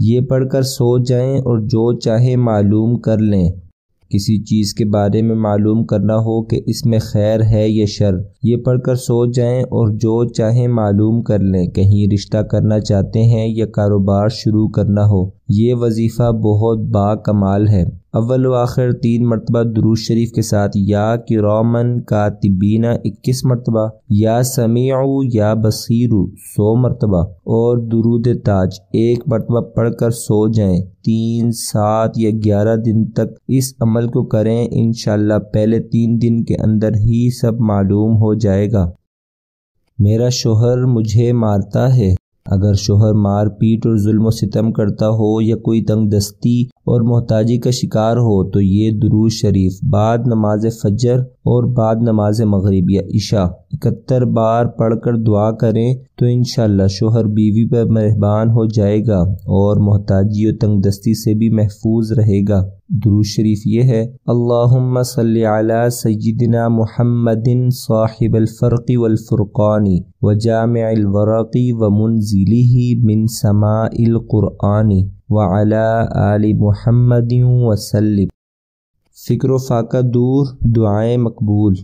ये पढ़कर सो जाएँ और जो चाहे मालूम कर लें। किसी चीज़ के बारे में मालूम करना हो कि इसमें खैर है या शर, ये पढ़कर सो जाएँ और जो चाहे मालूम कर लें। कहीं रिश्ता करना चाहते हैं या कारोबार शुरू करना हो ये वजीफ़ा बहुत बाकमाल है। अव्वल आखिर तीन मरतबा दुरूद शरीफ के साथ, या किरामन का तिबीना इक्कीस मरतबा, या समीऊ या बसीरू, सौ मरतबा, और दुरूद ताज एक मरतबा पढ़कर सो जाएँ। तीन, सात या ग्यारह दिन तक इस अमल को करें। इन पहले तीन दिन के अंदर ही सब मालूम हो जाएगा। मेरा शोहर मुझे मारता है। अगर शोहर मार पीट और जुल्म सितम करता हो या कोई तंग दस्ती और मोहताजी का शिकार हो तो ये दुरूज शरीफ, बाद नमाज़ फजर और बाद नमाज़ मगरब या इशा। इकहत्तर बार पढ़कर दुआ करें तो इन शोहर बीवी पर मेहरबान हो जाएगा और मोहताजी और तंग दस्ती से भी महफूज रहेगा। दुरू शरीफ ये है, अल्लाहुम्मा सल्ली अला सय्यिदिना मुहम्मदिन साहिबल फ़र्क़ी वल फ़ुरक़ानी व जामिअल वरक़ी व मुनज़िलिही मिन समाइल क़ुरआनी व अला आलि फ़िक्र फाका दूर, दुआएँ मकबूल।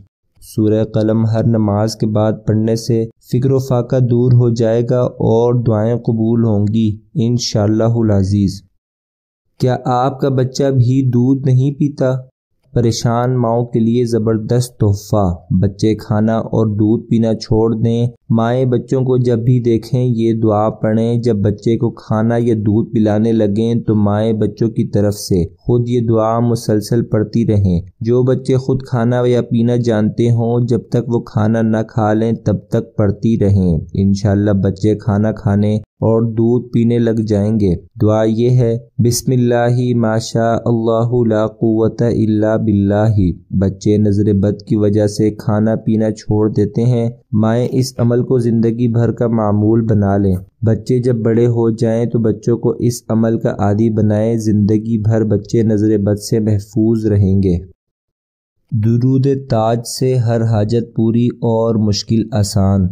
सूरह कलम हर नमाज़ के बाद पढ़ने से फ़िक्र फाका दूर हो जाएगा और दुआएँ कबूल होंगी इन अज़ीज़। क्या आपका बच्चा भी दूध नहीं पीता? परेशान माओ के लिए ज़बरदस्त तोहफा। बच्चे खाना और दूध पीना छोड़ दें। माए बच्चों को जब भी देखें, ये दुआ पढ़ें। जब बच्चे को खाना या दूध पिलाने लगें तो माए बच्चों की तरफ़ से खुद ये दुआ मुसलसल पढ़ती रहें। जो बच्चे खुद खाना या पीना जानते हों, जब तक वो खाना ना खा लें, तब तक पढ़ती रहें। इनशाला बच्चे खाना खाने और दूध पीने लग जाएँगे। दुआ ये है, बिस्मिल्लाही माशा अल्लाह ला कुव्वत इल्ला बिल्लाही। बच्चे नज़र बद की वजह से खाना पीना छोड़ देते हैं। माए इस अमल को ज़िंदगी भर का मामूल बना लें। बच्चे जब बड़े हो जाएँ तो बच्चों को इस अमल का आदि बनाएँ। ज़िंदगी भर बच्चे नज़र बद से महफूज रहेंगे। दुरूद ताज से हर हाजत पूरी और मुश्किल आसान।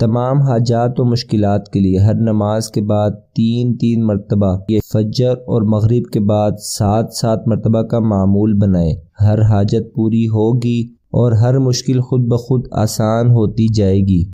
तमाम हाजात व मुश्किल के लिए हर नमाज़ के बाद तीन तीन मरतबा, ये फजर और मगरब के बाद सात सात मरतबा का मामूल बनाए। हर हाजत पूरी होगी और हर मुश्किल खुद ब खुद आसान होती जाएगी।